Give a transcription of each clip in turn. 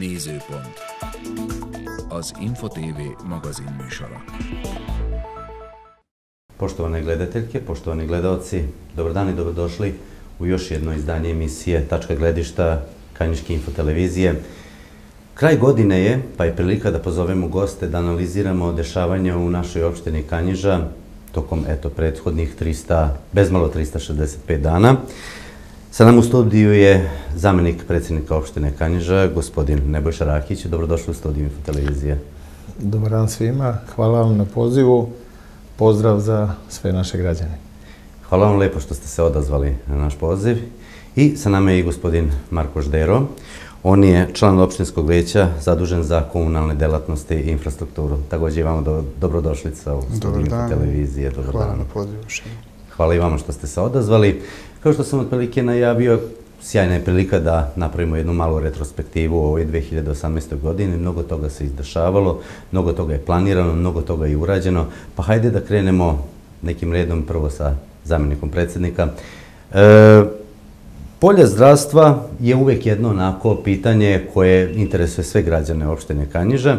Nézőpont. Az Info TV magazin műsora. Poštovane gledateljke, poštovani gledalci, dobar dan i dobrodošli u još jedno izdanje emisije Tačka gledišta Kanjiške infotelevizije. Kraj godine je, pa je prilika da pozovemo goste da analiziramo dešavanja u našoj opštini Kanjiža tokom eto prethodnih 300, bezmalo 365 dana. Sa nam u studiju je zamenik predsjednika opštine Kanjiža, gospodin Nebojša Rakić. Dobrodošli u studiju Infotelevizije. Dobar dan svima, hvala vam na pozivu, pozdrav za sve naše građane. Hvala vam lepo što ste se odazvali na naš poziv. I sa nama je i gospodin Marko Ždero. On je član opštinskog veća zadužen za komunalne delatnosti i infrastrukturu. Također i vama do, dobrodošlica u studiju televizije. Dobar Hvala dan. na pozivu. Hvala i vama što ste se odazvali. Kao što sam otprilike najavio, sjajna je prilika da napravimo jednu malu retrospektivu u ovoj 2018. godini. Mnogo toga se izdešavalo, mnogo toga je planirano, mnogo toga je urađeno. Pa hajde da krenemo nekim redom prvo sa zamjenikom predsjednika. E, polje zdravstva je uvijek jedno onako pitanje koje interesuje sve građane opštine Kanjiža.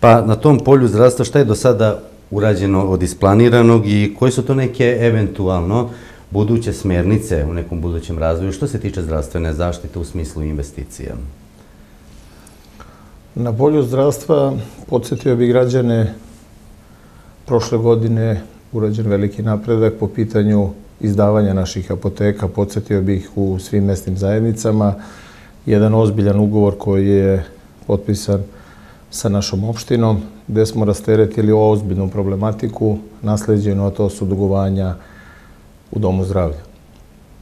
Pa na tom polju zdravstva šta je do sada urađeno od isplaniranog i koje su to neke eventualno buduće smjernice u nekom budućem razvoju što se tiče zdravstvene zaštite u smislu investicija? Na polju zdravstva podsjetio bi građane prošle godine urađen veliki napredak po pitanju izdavanja naših apoteka. Podsjetio bih u svim mestnim zajednicama jedan ozbiljan ugovor koji je potpisan sa našom opštinom, gde smo rasteretili ozbiljnu problematiku nasleđenu, a to su dugovanja u Domu zdravlja.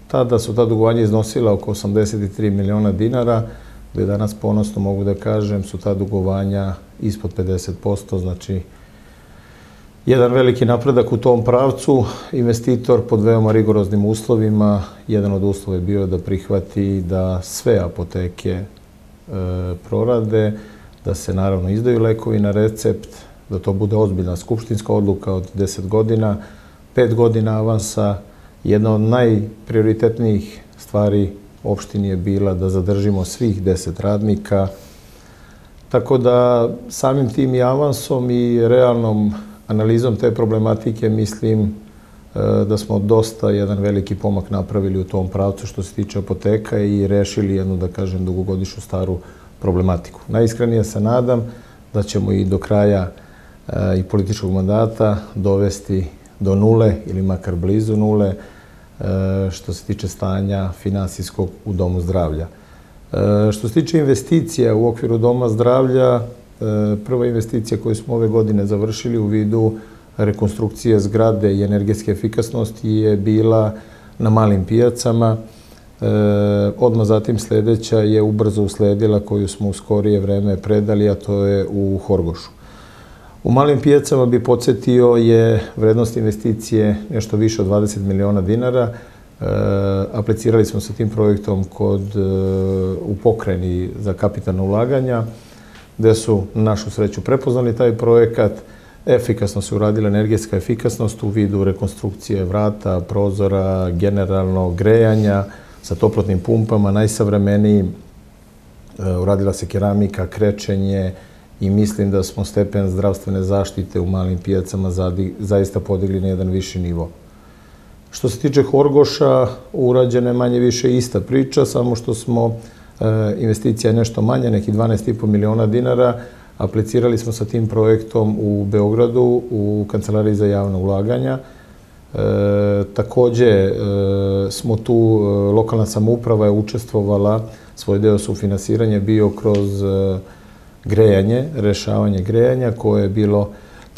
Tada su ta dugovanja iznosila oko 83 miliona dinara, gde danas ponosno mogu da kažem su ta dugovanja ispod 50%, znači jedan veliki napredak u tom pravcu. Investitor pod veoma rigoroznim uslovima, jedan od uslova je bio da prihvati da sve apoteke e, prorade, da se naravno izdaju lekovi na recept, da to bude ozbiljna skupštinska odluka od 10 godina, 5 godina avansa. Jedna od najprioritetnijih stvari opštini je bila da zadržimo svih 10 radnika. Tako da samim tim i avansom i realnom analizom te problematike mislim e, da smo dosta jedan veliki pomak napravili u tom pravcu što se tiče apoteka i rešili jednu, da kažem, dugogodišu staru problematiku. Najiskrenije se nadam da ćemo i do kraja e, i političkog mandata dovesti do nule ili makar blizu nule e, što se tiče stanja finansijskog u Domu zdravlja. Što se tiče investicija u okviru Doma zdravlja, prva investicija koju smo ove godine završili u vidu rekonstrukcije zgrade i energetske efikasnosti je bila na malim pijacama. E, odmah zatim sljedeća je ubrzo usledila koju smo u skorije vreme predali, a to je u Horgošu. U malim pijacama bi podsjetio je vrednost investicije nešto više od 20 miliona dinara. E, aplicirali smo sa tim projektom kod, e, u pokreni za kapitalne ulaganja gde su na našu sreću prepoznali taj projekat. Efikasno se uradila energetska efikasnost u vidu rekonstrukcije vrata, prozora, generalno grejanja sa toplotnim pumpama, najsavremeniji. E, uradila se keramika, krečenje i mislim da smo stepen zdravstvene zaštite u malim pijacama zaista podigli na jedan viši nivo. Što se tiče Horgoša, urađena je manje više ista priča, samo što smo E, investicija je nešto manja, nekih 12,5 miliona dinara. Aplicirali smo sa tim projektom u Beogradu, u Kancelariji za javne ulaganja. E, takođe e, smo tu, lokalna samouprava je učestvovala, svoj deo sufinansiranja bio kroz e, grejanje, rešavanje grejanja, koje je bilo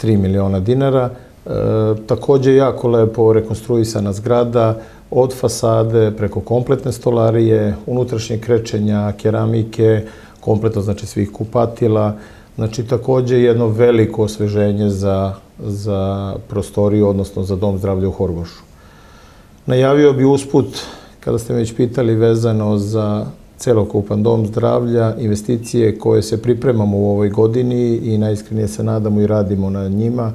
3 miliona dinara. E, takođe, jako lepo rekonstruisana zgrada, od fasade preko kompletne stolarije, unutrašnje krečenja, keramike, kompletno znači svih kupatila. Znači takođe jedno veliko osveženje za, za prostoriju, odnosno za dom zdravlja u Horgošu. Najavio bi usput, kada ste već pitali vezano za celokupan dom zdravlja, investicije koje se pripremamo u ovoj godini i najiskrenije se nadamo i radimo na njima,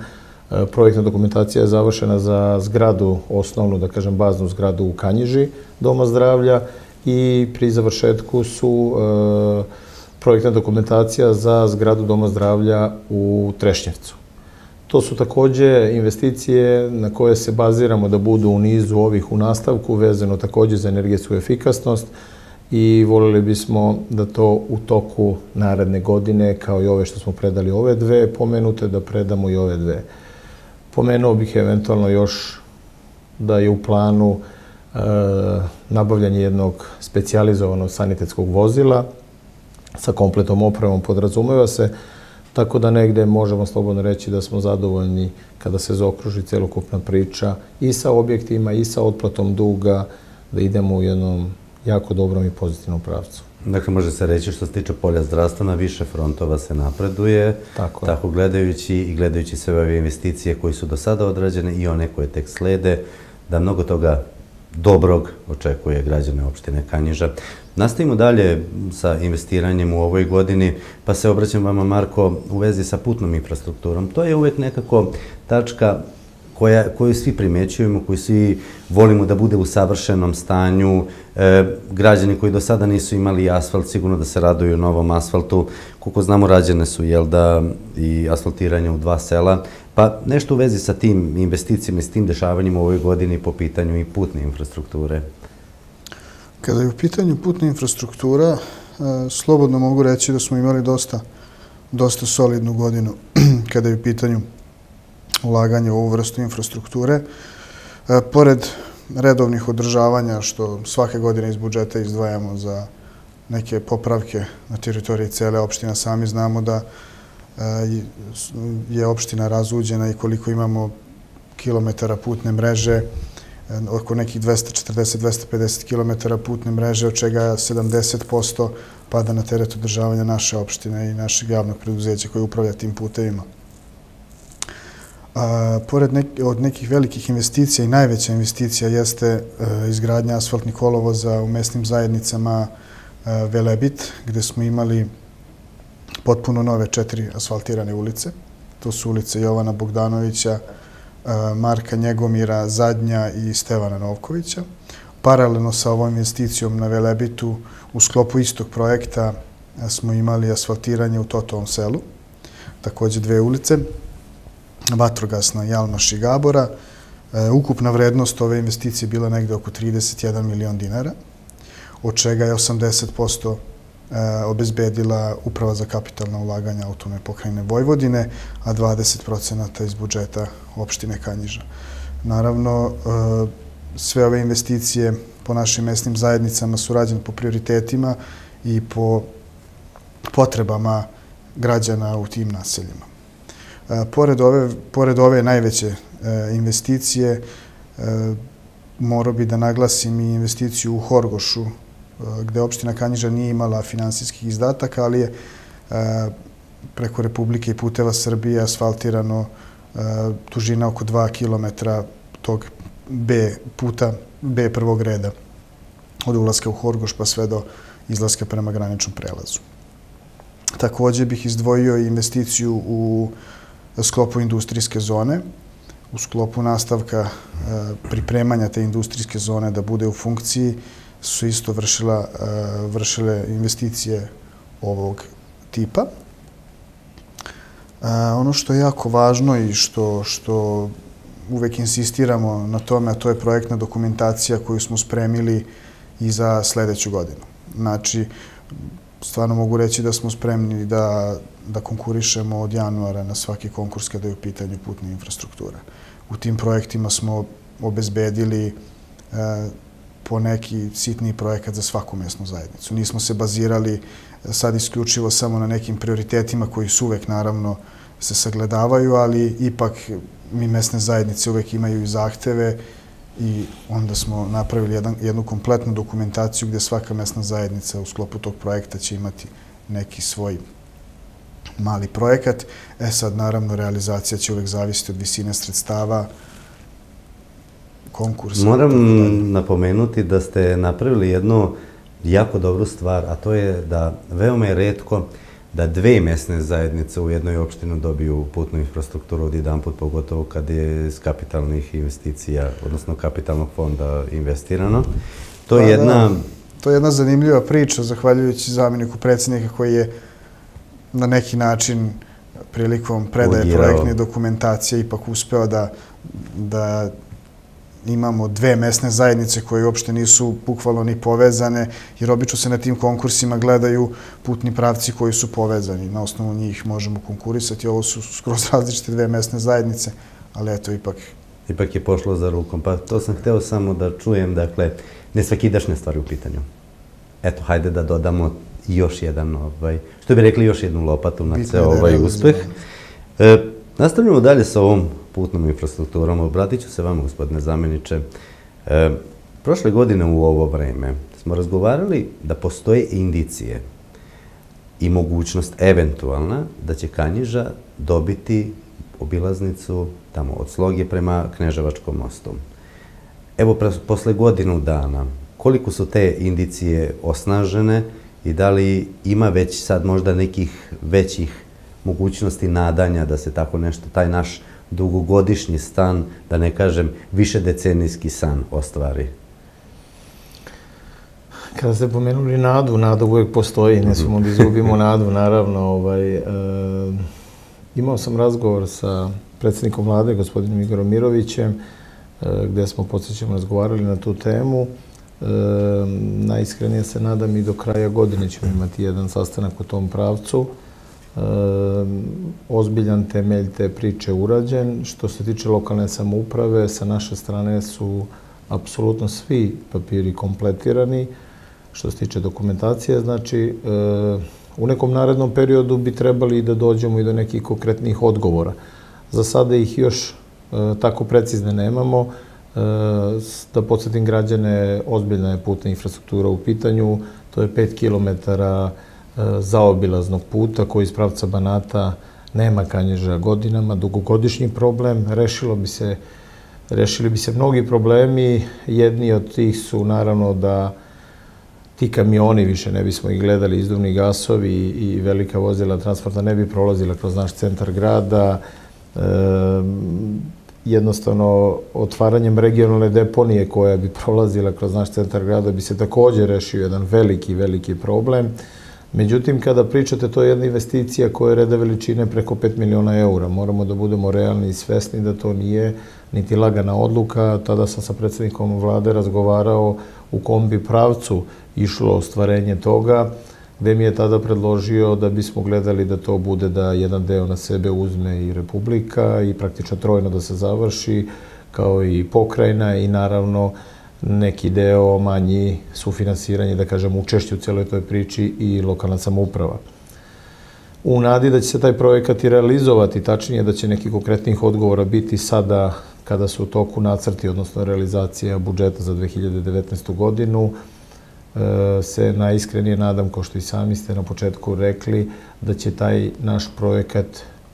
E, projektna dokumentacija je završena za zgradu, osnovnu, da kažem, baznu zgradu u Kanjiži, Doma zdravlja i pri završetku su e, projektna dokumentacija za zgradu Doma zdravlja u Trešnjevcu. To su takođe investicije na koje se baziramo da budu u nizu ovih u nastavku, vezano takođe za energetsku efikasnost i volili bismo da to u toku naredne godine, kao i ove što smo predali ove dve pomenute, da predamo i ove dve. Pomenuo bih eventualno još da je u planu e, nabavljanje jednog specializovanog sanitetskog vozila sa kompletom opremom podrazumeva se, tako da negde možemo slobodno reći da smo zadovoljni kada se zaokruži celokupna priča i sa objektima i sa otplatom duga, da idemo u jednom jako dobrom i pozitivnom pravcu. Dakle, može se reći što se tiče polja zdravstva, na više frontova se napreduje, tako, tako gledajući i gledajući sve ove investicije koje su do sada odrađene i one koje tek slede, da mnogo toga dobrog očekuje građane opštine Kanjiža. Nastavimo dalje sa investiranjem u ovoj godini, pa se obraćam vama, Marko, u vezi sa putnom infrastrukturom. To je uvek nekako tačka koja, koju svi primećujemo, koju svi volimo da bude u savršenom stanju. E, građani koji do sada nisu imali asfalt, sigurno da se raduju novom asfaltu. Koliko znamo, rađene su, jel da, i asfaltiranje u dva sela. Pa nešto u vezi sa tim investicijama i s tim dešavanjima u ovoj godini po pitanju i putne infrastrukture. Kada je u pitanju putna infrastruktura, e, slobodno mogu reći da smo imali dosta, dosta solidnu godinu kada je u pitanju ulaganje u ovu vrstu infrastrukture. E, pored redovnih održavanja, što svake godine iz budžeta izdvajamo za neke popravke na teritoriji cele opštine, sami znamo da e, je opština razuđena i koliko imamo kilometara putne mreže, e, oko nekih 240-250 kilometara putne mreže, od čega 70% pada na teret održavanja naše opštine i našeg javnog preduzeća koji upravlja tim putevima. A, pored nek, od nekih velikih investicija i najveća investicija jeste e, izgradnja asfaltnih kolovoza u mesnim zajednicama e, Velebit, gde smo imali potpuno nove četiri asfaltirane ulice. To su ulice Jovana Bogdanovića, e, Marka Njegomira, Zadnja i Stevana Novkovića. Paralelno sa ovom investicijom na Velebitu, u sklopu istog projekta smo imali asfaltiranje u Totovom selu, takođe dve ulice, vatrogasna Jalmaš i Gabora. E, ukupna vrednost ove investicije bila negde oko 31 milion dinara, od čega je 80% e, obezbedila Uprava za kapitalna ulaganja autonome pokrajine Vojvodine, a 20% iz budžeta opštine Kanjiža. Naravno, e, sve ove investicije po našim mesnim zajednicama su rađene po prioritetima i po potrebama građana u tim naseljima. E, pored ove, pored ove najveće e, investicije, e, morao bi da naglasim i investiciju u Horgošu, gde opština Kanjiža nije imala finansijskih izdataka, ali je preko Republike i puteva Srbije asfaltirano dužina oko 2 km tog B puta, B prvog reda od ulaska u Horgoš pa sve do izlaska prema graničnom prelazu. Takođe bih izdvojio investiciju u sklopu industrijske zone, u sklopu nastavka e, pripremanja te industrijske zone da bude u funkciji, su isto vršila, e, vršile investicije ovog tipa. E, ono što je jako važno i što, što uvek insistiramo na tome, a to je projektna dokumentacija koju smo spremili i za sledeću godinu. Znači, stvarno mogu reći da smo spremni da, da konkurišemo od januara na svaki konkurs kada je u pitanju putna infrastruktura. U tim projektima smo obezbedili e, po neki sitni projekat za svaku mesnu zajednicu. Nismo se bazirali e, sad isključivo samo na nekim prioritetima koji su uvek naravno se sagledavaju, ali ipak mi mesne zajednice uvek imaju i zahteve i onda smo napravili jedan, jednu kompletnu dokumentaciju gde svaka mesna zajednica u sklopu tog projekta će imati neki svoj mali projekat. E sad, naravno, realizacija će uvek zavisiti od visine sredstava, konkursa. Moram napomenuti da ste napravili jednu jako dobru stvar, a to je da veoma je redko da dve mesne zajednice u jednoj opštini dobiju putnu infrastrukturu od jedan put, pogotovo kad je iz kapitalnih investicija, odnosno kapitalnog fonda investirano. To je pa jedna, to je jedna zanimljiva priča, zahvaljujući zamjeniku predsjednika koji je na neki način prilikom predaje projektne dokumentacije ipak uspeo da, da imamo dve mesne zajednice koje uopšte nisu bukvalno ni povezane, jer obično se na tim konkursima gledaju putni pravci koji su povezani. Na osnovu njih možemo konkurisati. Ovo su skroz različite dve mesne zajednice, ali eto, ipak Ipak je pošlo za rukom. Pa to sam hteo samo da čujem, dakle, ne svakidašnje stvari u pitanju. Eto, hajde da dodamo još jedan, ovaj, što bi rekli, još jednu lopatu na ceo da ovaj uspeh. E, nastavljamo dalje sa ovom putnom infrastrukturom. Obratit ću se vama, gospodine zamjeniče. E, prošle godine u ovo vreme smo razgovarali da postoje indicije i mogućnost eventualna da će Kanjiža dobiti obilaznicu tamo od Sloge prema Kneževačkom mostu. Evo, posle godinu dana, koliko su te indicije osnažene i da li ima već sad možda nekih većih mogućnosti nadanja da se tako nešto, taj naš dugogodišnji stan, da ne kažem više decenijski san ostvari? Kada ste pomenuli nadu, nada uvijek postoji, ne smemo da izgubimo nadu, naravno. Ovaj, e, imao sam razgovor sa predsjednikom vlade, gospodinom Igorom Mirovićem, e, gde smo podsjećamo razgovarali na tu temu. E, najiskrenije se nadam i do kraja godine ćemo imati jedan sastanak u tom pravcu. Ozbiljan temelj te priče urađen. Što se tiče lokalne samouprave, sa naše strane su apsolutno svi papiri kompletirani. Što se tiče dokumentacije, znači, u nekom narednom periodu bi trebali da dođemo i do nekih konkretnih odgovora. Za sada ih još e, tako precizne nemamo. E, Da podsjetim građane, ozbiljna je putna infrastruktura u pitanju. To je 5 km zaobilaznog puta koji iz pravca Banata nema kanježa godinama, dugogodišnji problem. Rešilo bi se, rešili bi se mnogi problemi. Jedni od tih su naravno da ti kamioni više ne bismo ih gledali, izduvni gasovi i, velika vozila transporta ne bi prolazila kroz naš centar grada. Jednostavno, otvaranjem regionalne deponije koja bi prolazila kroz naš centar grada bi se takođe rešio jedan veliki, veliki problem. Međutim, kada pričate, to je jedna investicija koja je reda veličine preko 5 miliona eura. Moramo da budemo realni i svesni da to nije niti lagana odluka. Tada sam sa predsjednikom vlade razgovarao u kom bi pravcu išlo ostvarenje toga, gde mi je tada predložio da bismo gledali da to bude da jedan deo na sebe uzme i Republika i praktično trojno da se završi, kao i pokrajina i naravno neki deo manji sufinansiranje, da kažem, učešće u cijeloj toj priči i lokalna samouprava. U nadi da će se taj projekat i realizovati, tačnije da će neki konkretnih odgovora biti sada kada su u toku nacrti, odnosno realizacija budžeta za 2019. godinu, e, se najiskrenije nadam, kao što i sami ste na početku rekli, da će taj naš projekat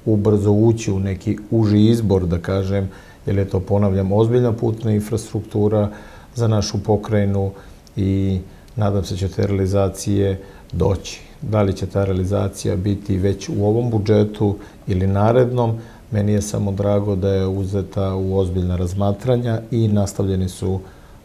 ubrzo ući u neki uži izbor, da kažem, jer je to, ponavljam, ozbiljna putna infrastruktura za našu pokrajinu i nadam se će te realizacije doći. Da li će ta realizacija biti već u ovom budžetu ili narednom, meni je samo drago da je uzeta u ozbiljna razmatranja i nastavljeni su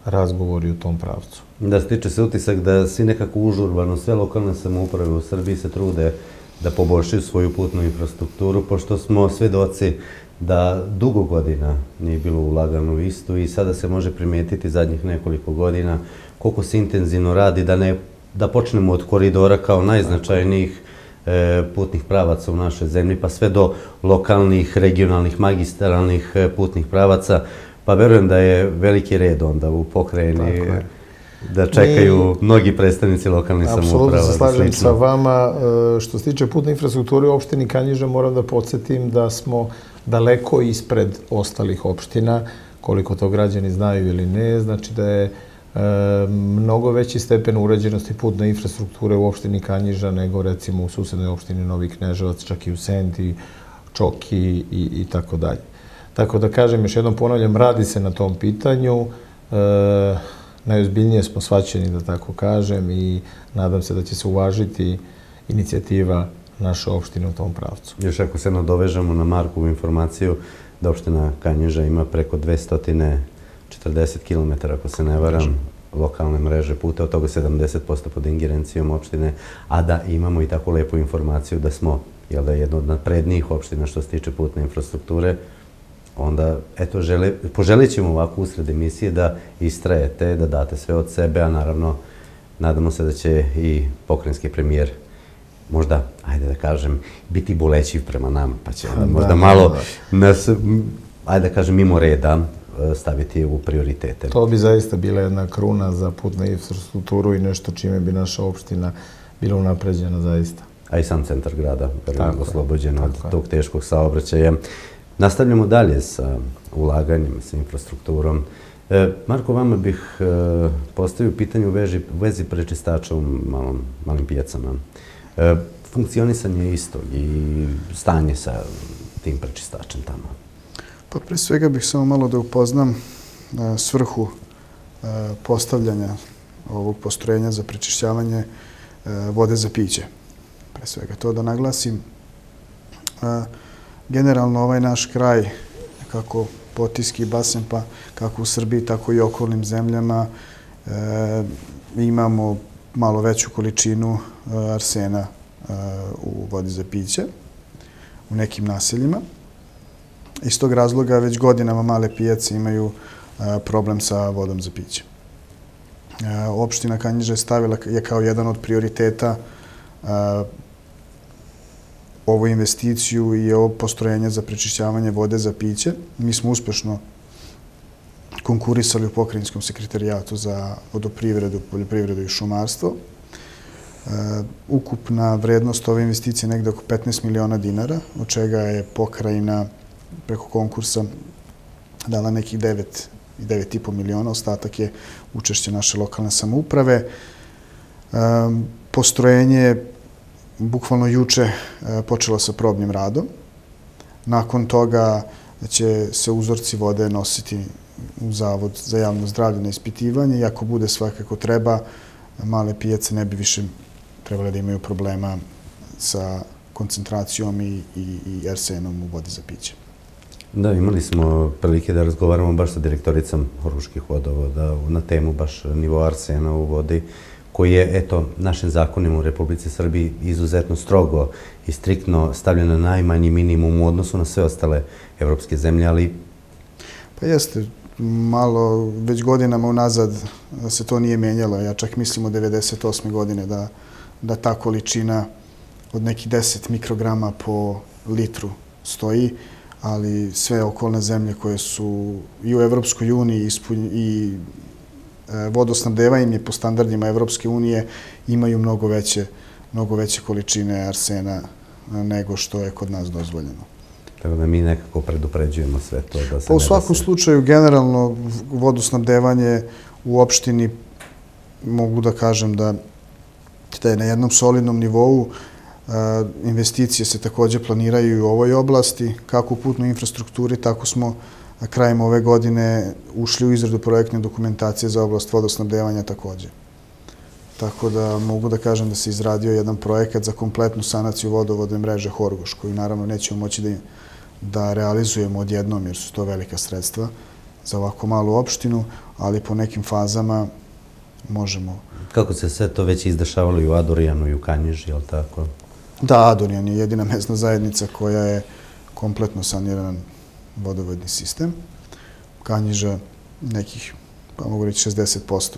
razgovori u tom pravcu. Da stiče se utisak da svi nekako užurbano, sve lokalne samouprave u Srbiji se trude da poboljšaju svoju putnu infrastrukturu, pošto smo svedoci da dugo godina nije bilo ulagano u istu i sada se može primetiti zadnjih nekoliko godina koliko se intenzivno radi da ne da počnemo od koridora kao najznačajnijih e, putnih pravaca u našoj zemlji, pa sve do lokalnih, regionalnih, magistralnih e, putnih pravaca, pa verujem da je veliki red onda u pokrajini da čekaju mnogi predstavnici lokalnih Apsolutno samouprava. se i slažem sa vama. E, Što se tiče putne infrastrukture u opštini Kanjiža, moram da podsjetim da smo daleko ispred ostalih opština, koliko to građani znaju ili ne, znači da je e, mnogo veći stepen urađenosti putne infrastrukture u opštini Kanjiža nego recimo u susednoj opštini Novi Kneževac, čak i u Senti, Čoki i, i tako dalje. Tako da kažem, još jednom ponavljam, radi se na tom pitanju. E, najozbiljnije smo svaćeni, da tako kažem, i nadam se da će se uvažiti inicijativa naše opštine u tom pravcu. Još ako se nadovežemo na Markovu informaciju da opština Kanjiža ima preko 240 km, ako se ne varam, lokalne mreže puta, od toga 70% pod ingerencijom opštine, a da imamo i tako lepu informaciju da smo jel da je jedna od naprednijih opština što se tiče putne infrastrukture, onda, eto, žele, poželit ćemo ovako usred emisije da istrajete, da date sve od sebe, a naravno, nadamo se da će i pokrenjski premijer možda, ajde da kažem, biti bolećiv prema nama, pa će da, možda da, malo da. nas, ajde da kažem, mimo reda e, staviti u prioritete. To bi zaista bila jedna kruna za putnu infrastrukturu i nešto čime bi naša opština bila unapređena zaista. A i sam centar grada, verujem, oslobođen od tog teškog saobraćaja. Nastavljamo dalje sa ulaganjem, sa infrastrukturom. E, Marko, vama bih e, postavio pitanje u vezi prečistača u malom, malim pijacama. E, funkcionisanje je isto i stanje sa tim prečistačem tamo. Pa pre svega bih samo malo da upoznam e, svrhu e, postavljanja ovog postrojenja za prečišćavanje e, vode za piće. Pre svega to da naglasim. E, generalno ovaj naš kraj, kako Potiski basen, pa kako u Srbiji, tako i okolnim zemljama, e, imamo malo veću količinu e, arsena e, u vodi za piće u nekim naseljima. Iz tog razloga već godinama male pijace imaju e, problem sa vodom za piće. Opština Kanjiža je stavila je kao jedan od prioriteta ovu investiciju i ovo postrojenje za prečišćavanje vode za piće. Mi smo uspešno konkurisali u pokrajinskom sekretarijatu za vodoprivredu, poljoprivredu i šumarstvo. E, ukupna vrednost ove investicije je negde oko 15 miliona dinara, od čega je pokrajina preko konkursa dala nekih 9 i 9,5 miliona, ostatak je učešće naše lokalne samouprave. E, postrojenje je bukvalno juče e, počelo sa probnim radom. Nakon toga će se uzorci vode nositi Zavod za javno zdravlje na ispitivanje i ako bude svakako treba, male pijace ne bi više trebali da imaju problema sa koncentracijom i, i, i arsenom u vodi za piće. Da, imali smo prilike da razgovaramo baš sa direktoricom Horuških vodovoda na temu baš nivo arsena u vodi koji je, eto, našim zakonima u Republici Srbiji izuzetno strogo i striktno stavljen na najmanji minimum u odnosu na sve ostale evropske zemlje, ali... Pa jeste, malo, već godinama unazad se to nije menjalo. Ja čak mislim od 98. godine da, da ta količina od nekih 10 mikrograma po litru stoji, ali sve okolne zemlje koje su i u Evropskoj uniji i E, vodosnabdevanje po standardima Evropske unije imaju mnogo veće, mnogo veće količine arsena nego što je kod nas dozvoljeno. Tako da mi nekako predupređujemo sve to da se pa u svakom slučaju, generalno, vodosnabdevanje u opštini, mogu da kažem da, da je na jednom solidnom nivou, e, investicije se takođe planiraju i u ovoj oblasti, kako u putnoj infrastrukturi, tako smo krajem ove godine ušli u izradu projektne dokumentacije za oblast vodosnabdevanja takođe. Tako da mogu da kažem da se izradio jedan projekat za kompletnu sanaciju vodovodne mreže Horgoš, koju naravno nećemo moći da, da realizujemo odjednom, jer su to velika sredstva za ovako malu opštinu, ali po nekim fazama možemo... Kako se sve to već izdešavalo i u Adorijanu i u Kanjiži, je li tako? Da, Adorijan je jedina mesna zajednica koja je kompletno sanirana vodovodni sistem. Kanjiža nekih, pa mogu reći 60%,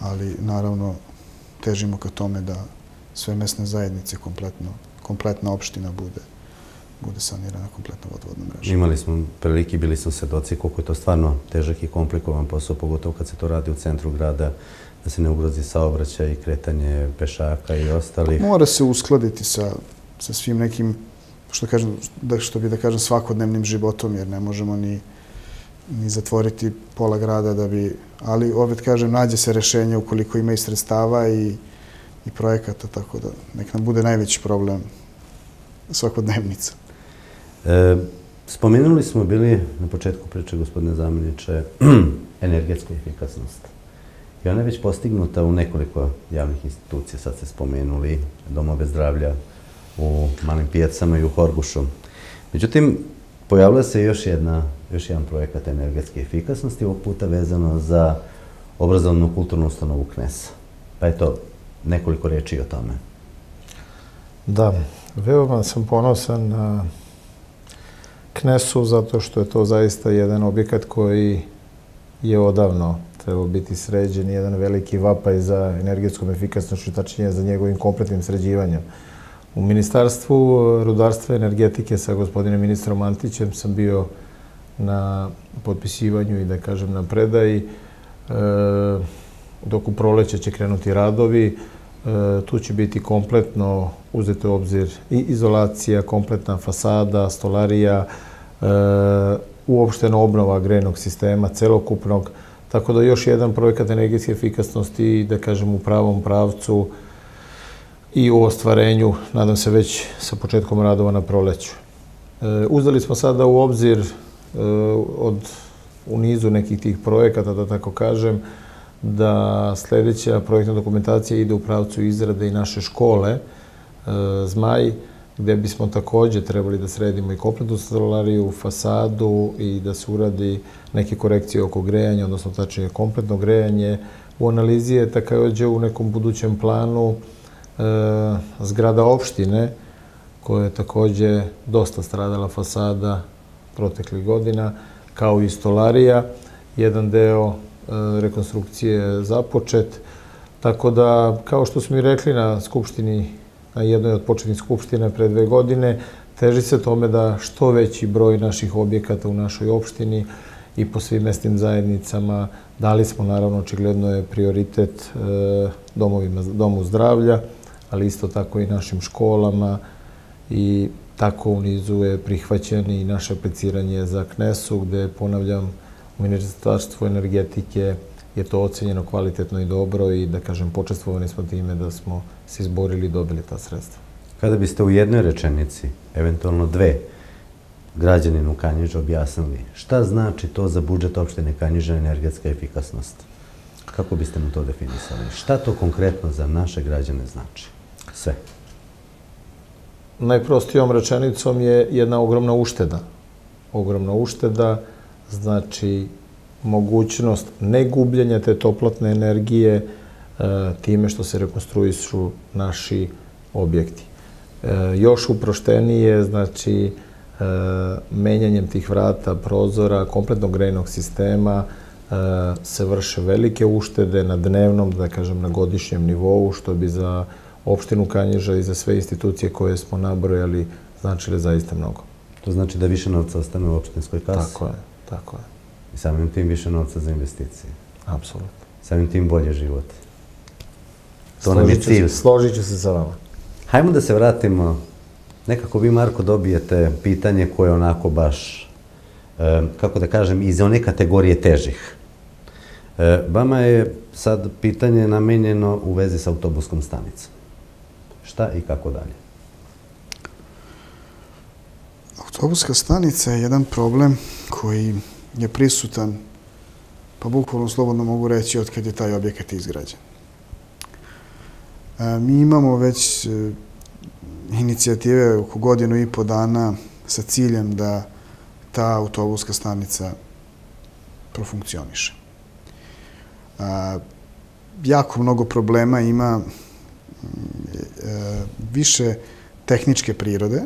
ali naravno težimo ka tome da sve mesne zajednice kompletno, kompletna opština bude bude sanirana kompletna vodovodna mreža. Imali smo prilike, bili smo svedoci koliko je to stvarno težak i komplikovan posao, pogotovo kad se to radi u centru grada, da se ne ugrozi saobraćaj i kretanje pešaka i ostalih. Mora se uskladiti sa, sa svim nekim što, kažem, da, što bi da kažem svakodnevnim životom, jer ne možemo ni, ni zatvoriti pola grada da bi, ali opet kažem, nađe se rešenje ukoliko ima i sredstava i, i projekata, tako da nek nam bude najveći problem svakodnevnica. E, spomenuli smo bili na početku priče, gospodine zamjeniče, energetsku efikasnost. I ona je već postignuta u nekoliko javnih institucija, sad ste spomenuli, domove zdravlja, u malim pijacama i u Horgušu. Međutim, pojavila se još, jedna, još jedan projekat energetske efikasnosti, ovog puta vezano za obrazovnu kulturnu ustanovu Knesa. Pa eto, nekoliko reči o tome. Da, veoma sam ponosan na Knesu zato što je to zaista jedan objekat koji je odavno trebao biti sređen, jedan veliki vapaj za energetskom efikasnošću, tačnije za njegovim kompletnim sređivanjem. U Ministarstvu rudarstva i energetike sa gospodinom ministrom Antićem sam bio na potpisivanju i da kažem na predaji. E, dok u proleće će krenuti radovi, e, tu će biti kompletno uzeto u obzir i izolacija, kompletna fasada, stolarija, e, uopšteno obnova grejnog sistema, celokupnog, tako da još jedan projekat energetske efikasnosti, da kažem, u pravom pravcu i u ostvarenju, nadam se već sa početkom radova na proleću. Uzeli smo sada u obzir od u nizu nekih tih projekata, da tako kažem, da sledeća projektna dokumentacija ide u pravcu izrade i naše škole e, Zmaj, gde bismo takođe trebali da sredimo i kompletnu stolariju, fasadu i da se uradi neke korekcije oko grejanja, odnosno tačnije kompletno grejanje. U analizi je takođe u nekom budućem planu e, zgrada opštine, koja je takođe dosta stradala fasada proteklih godina, kao i stolarija. Jedan deo E, rekonstrukcije započet. Tako da, kao što smo i rekli na skupštini, na jednoj od početnih skupština pre dve godine, teži se tome da što veći broj naših objekata u našoj opštini i po svim mestnim zajednicama dali smo, naravno, očigledno je prioritet e, domovima, domu zdravlja, ali isto tako i našim školama i tako u nizu je prihvaćen i naše apliciranje za KNES-u, gde, ponavljam, u Ministarstvu energetike je to ocenjeno kvalitetno i dobro i da kažem počestvovani smo time da smo se izborili i dobili ta sredstva. Kada biste u jednoj rečenici, eventualno dve, građaninu Kanjiža objasnili šta znači to za budžet opštine Kanjiža energetska efikasnost? Kako biste mu to definisali? Šta to konkretno za naše građane znači? Sve. Najprostijom rečenicom je jedna ogromna ušteda. Ogromna ušteda znači mogućnost negubljenja te toplotne energije time što se rekonstruišu naši objekti. E, još uproštenije, znači, e, menjanjem tih vrata, prozora, kompletnog grejnog sistema se vrše velike uštede na dnevnom, da kažem, na godišnjem nivou, što bi za opštinu Kanjiža i za sve institucije koje smo nabrojali značile zaista mnogo. To znači da više novca ostane u opštinskoj kasi? Tako je. Tako je. I samim tim više novca za investicije. Apsolutno. Samim tim bolje život. To nam je cilj. Složit ću se sa vama. Hajmo da se vratimo. Nekako vi, Marko, dobijete pitanje koje onako baš, e, kako da kažem, iz one kategorije težih. E, vama je sad pitanje namenjeno u vezi sa autobuskom stanicom. Šta i kako dalje? Autobuska stanica je jedan problem koji je prisutan, pa bukvalno slobodno mogu reći, od kad je taj objekat izgrađen. E, mi imamo već e, inicijative oko godinu i po dana sa ciljem da ta autobuska stanica profunkcioniše. E, jako mnogo problema ima više tehničke prirode,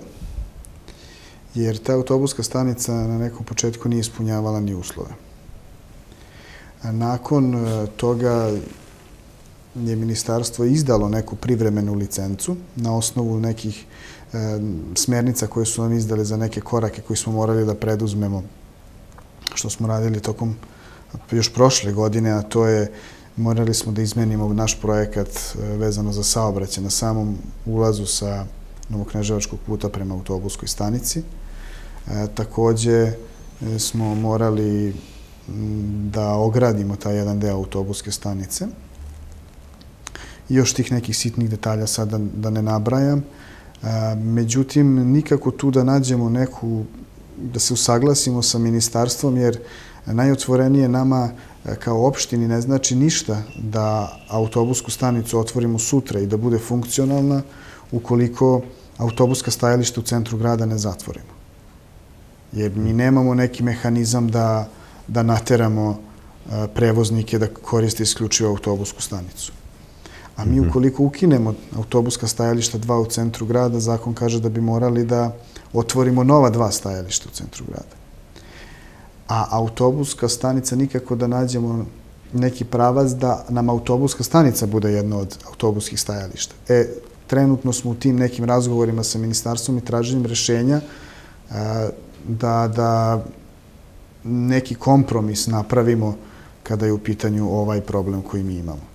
jer ta autobuska stanica na nekom početku nije ispunjavala ni uslove. Nakon e, toga je ministarstvo izdalo neku privremenu licencu na osnovu nekih smernica koje su nam izdale za neke korake koji smo morali da preduzmemo, što smo radili tokom još prošle godine, a to je morali smo da izmenimo naš projekat e, vezano za saobraćaj na samom ulazu sa Novokneževačkog puta prema autobuskoj stanici. E, takođe e, smo morali da ogradimo taj jedan deo autobuske stanice. I još tih nekih sitnih detalja sada da, da ne nabrajam. E, međutim, nikako tu da nađemo neku, da se usaglasimo sa ministarstvom, jer najotvorenije nama kao opštini ne znači ništa da autobusku stanicu otvorimo sutra i da bude funkcionalna ukoliko autobuska stajališta u centru grada ne zatvorimo jer mi nemamo neki mehanizam da, da nateramo prevoznike da koriste isključivo autobusku stanicu. A mi ukoliko ukinemo autobuska stajališta dva u centru grada, zakon kaže da bi morali da otvorimo nova dva stajališta u centru grada. A autobuska stanica nikako da nađemo neki pravac da nam autobuska stanica bude jedna od autobuskih stajališta. E, trenutno smo u tim nekim razgovorima sa ministarstvom i traženjem rešenja da, da neki kompromis napravimo kada je u pitanju ovaj problem koji mi imamo.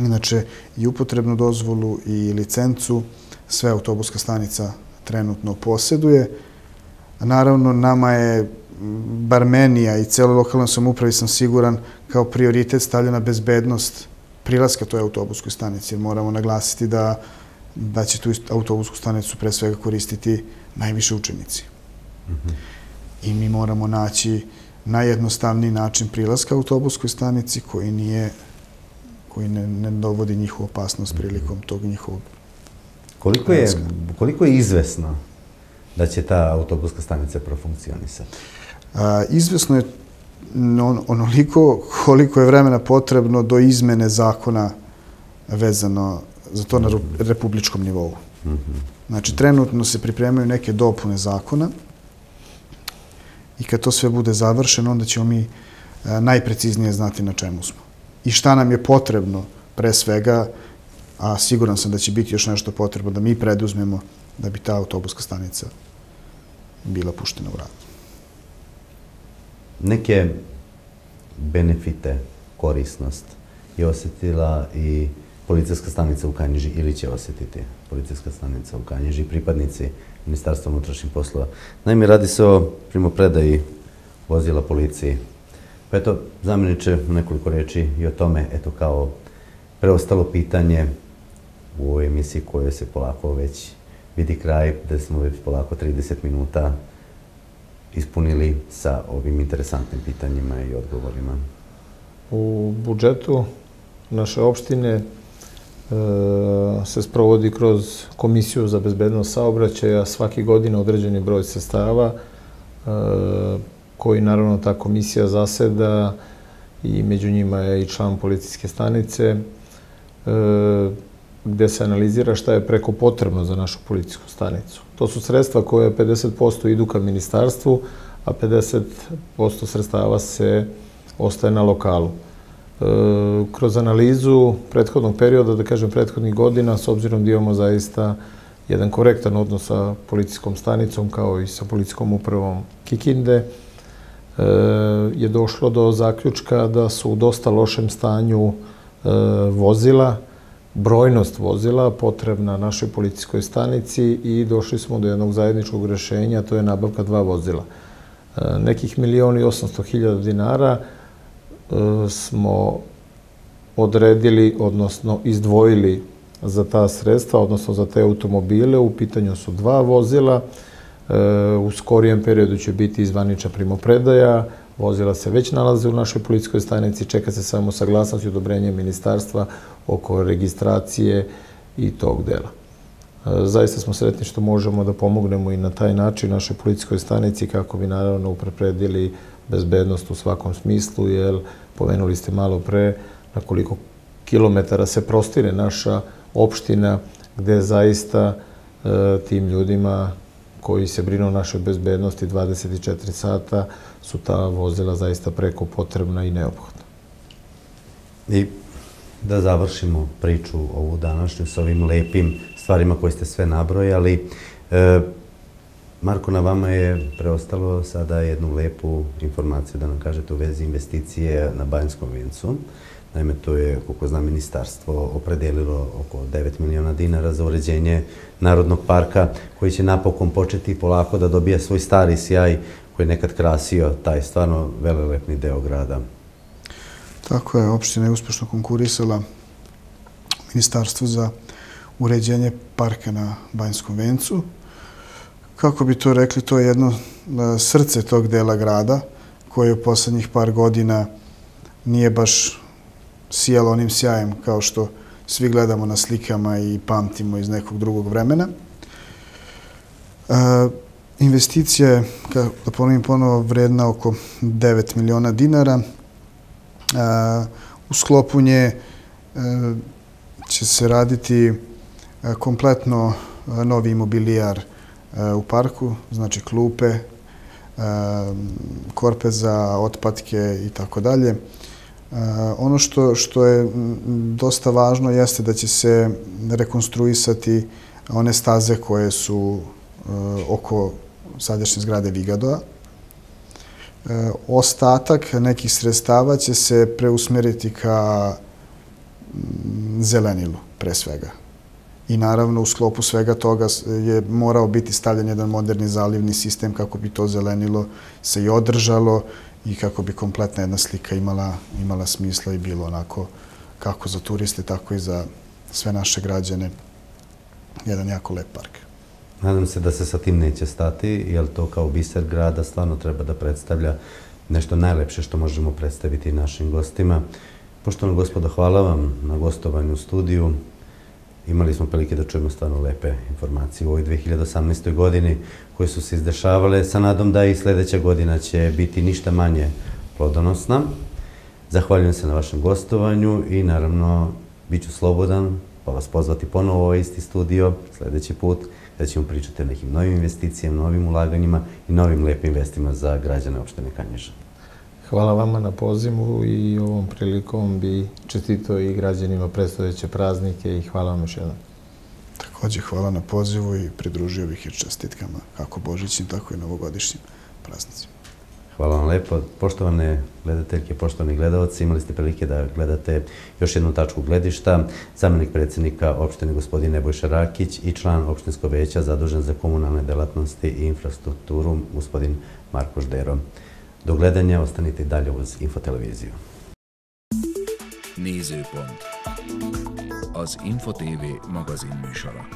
Inače, i upotrebnu dozvolu i licencu sve autobuska stanica trenutno posjeduje. Naravno, nama je Barmenija i celoj lokalnoj samoupravi sam siguran kao prioritet stavljena bezbednost prilaska toj autobuskoj stanici. Moramo naglasiti da, da će tu autobusku stanicu pre svega koristiti najviše učenici. Mm -hmm. I mi moramo naći najjednostavniji način prilaska autobuskoj stanici koji nije koji ne, ne dovodi njihovu opasnost prilikom tog njihovog Koliko je, koliko je izvesno da će ta autobuska stanica profunkcionisati? A, izvesno je on, onoliko koliko je vremena potrebno do izmene zakona vezano za to na republičkom nivou. Mm -hmm. Znači, trenutno se pripremaju neke dopune zakona i kad to sve bude završeno, onda ćemo mi najpreciznije znati na čemu smo. I šta nam je potrebno, pre svega, a siguran sam da će biti još nešto potrebno da mi preduzmemo da bi ta autobuska stanica bila puštena u rad. Neke benefite, korisnost je osjetila i policijska stanica u Kanjiži ili će osjetiti policijska stanica u Kanjiži, pripadnici Ministarstva unutrašnjih poslova. Naime, radi se o primopredaji vozila policiji. Pa eto, zamjeniče nekoliko reči i o tome, eto kao preostalo pitanje u ovoj emisiji koje se polako već vidi kraj, da smo već polako 30 minuta ispunili sa ovim interesantnim pitanjima i odgovorima. U budžetu naše opštine e, se sprovodi kroz Komisiju za bezbednost saobraćaja svaki godina određeni broj sestava e, koji naravno ta komisija zaseda i među njima je i član policijske stanice e, gde se analizira šta je preko potrebno za našu policijsku stanicu. To su sredstva koje 50% idu ka ministarstvu, a 50% sredstava se ostaje na lokalu. E, kroz analizu prethodnog perioda, da kažem prethodnih godina, s obzirom da imamo zaista jedan korektan odnos sa policijskom stanicom kao i sa policijskom upravom Kikinde, je došlo do zaključka da su u dosta lošem stanju e, vozila, brojnost vozila potrebna našoj policijskoj stanici i došli smo do jednog zajedničkog rešenja, to je nabavka dva vozila. E, nekih milijoni i osamsto hiljada dinara e, smo odredili, odnosno izdvojili za ta sredstva, odnosno za te automobile. U pitanju su dva vozila. E, u skorijem periodu će biti izvaniča primopredaja. Vozila se već nalaze u našoj policijskoj stanici. Čeka se samo saglasnost i odobrenje ministarstva oko registracije i tog dela. E, zaista smo sretni što možemo da pomognemo i na taj način našoj policijskoj stanici kako bi naravno uprepredili bezbednost u svakom smislu, jer pomenuli ste malo pre na koliko kilometara se prostire naša opština gde zaista e, tim ljudima koji se brinu o našoj bezbednosti 24 sata su ta vozila zaista preko potrebna i neophodna. I da završimo priču ovu današnju sa ovim lepim stvarima koje ste sve nabrojali. E, Marko, na vama je preostalo sada jednu lepu informaciju da nam kažete u vezi investicije na Banjskom vincu. Naime, to je, koliko znam, ministarstvo opredelilo oko 9 miliona dinara za uređenje Narodnog parka, koji će napokon početi polako da dobija svoj stari sjaj koji je nekad krasio taj stvarno velelepni deo grada. Tako je, opština je uspešno konkurisala ministarstvu za uređenje parka na Banjskom vencu. Kako bi to rekli, to je jedno e, srce tog dela grada koje u poslednjih par godina nije baš sijalo onim sjajem kao što svi gledamo na slikama i pamtimo iz nekog drugog vremena. E, investicija je, da ponovim ponovo, vredna oko 9 miliona dinara U sklopu nje će se raditi kompletno novi imobilijar u parku, znači klupe, korpe za otpadke i tako dalje. Ono što, što je dosta važno jeste da će se rekonstruisati one staze koje su oko sadašnje zgrade Vigadoa. Ostatak nekih sredstava će se preusmeriti ka zelenilu, pre svega. I naravno u sklopu svega toga je morao biti stavljen jedan moderni zalivni sistem kako bi to zelenilo se i održalo i kako bi kompletna jedna slika imala, imala smisla i bilo onako kako za turiste, tako i za sve naše građane. Jedan jako lep park. Nadam se da se sa tim neće stati, jer to kao biser grada stvarno treba da predstavlja nešto najlepše što možemo predstaviti našim gostima. Poštovano gospodo, hvala vam na gostovanju u studiju. Imali smo prilike da čujemo stvarno lepe informacije u ovoj 2018. godini koje su se izdešavale sa nadom da i sledeća godina će biti ništa manje plodonosna. Zahvaljujem se na vašem gostovanju i naravno bit ću slobodan pa vas pozvati ponovo u ovaj isti studio sledeći put da ćemo pričati o nekim novim investicijama, novim ulaganjima i novim lepim vestima za građane opštine Kanježa. Hvala vama na pozivu i ovom prilikom bi čestito i građanima predstojeće praznike i hvala vam još jednom. Takođe, hvala na pozivu i pridružio bih i čestitkama kako božićnim, tako i novogodišnjim praznicima. Hvala vam lepo. Poštovane gledateljke, poštovani gledalci, imali ste prilike da gledate još jednu tačku gledišta. Zamenik predsednika opštine gospodin Nebojša Rakić i član opštinskog veća zadužen za komunalne delatnosti i infrastrukturu gospodin Marko Ždero. Do gledanja, ostanite dalje uz Infoteleviziju. Nézőpont. Az Info TV magazin műsora.